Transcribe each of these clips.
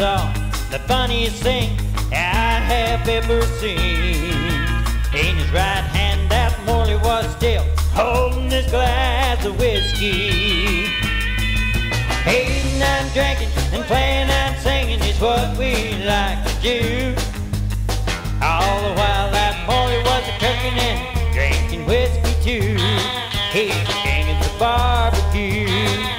the funniest thing I have ever seen. In his right hand, that Morley was still holding his glass of whiskey. Hating and drinking and playing and singing is what we like to do. All the while that Morley was a cooking and drinking whiskey too. He was king at the barbecue.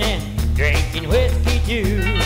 and drinking whiskey too.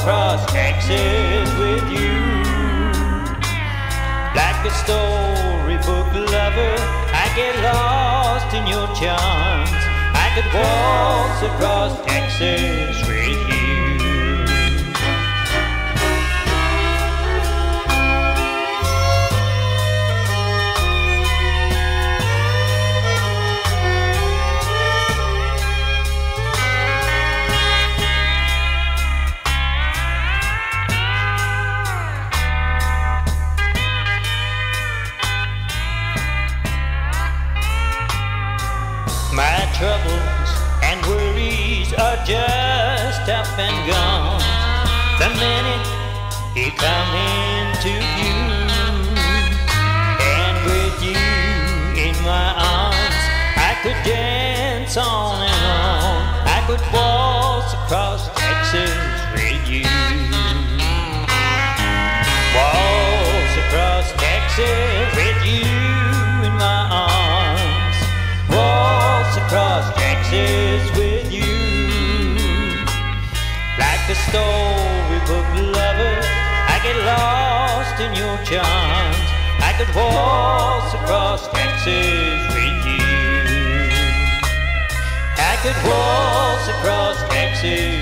across Texas with you. Like a storybook lover, I get lost in your charms. I could waltz across Texas with you. up and gone. The minute he come into view, and with you in my arms, I could dance on. waltz across Texas with you. I could waltz across Texas.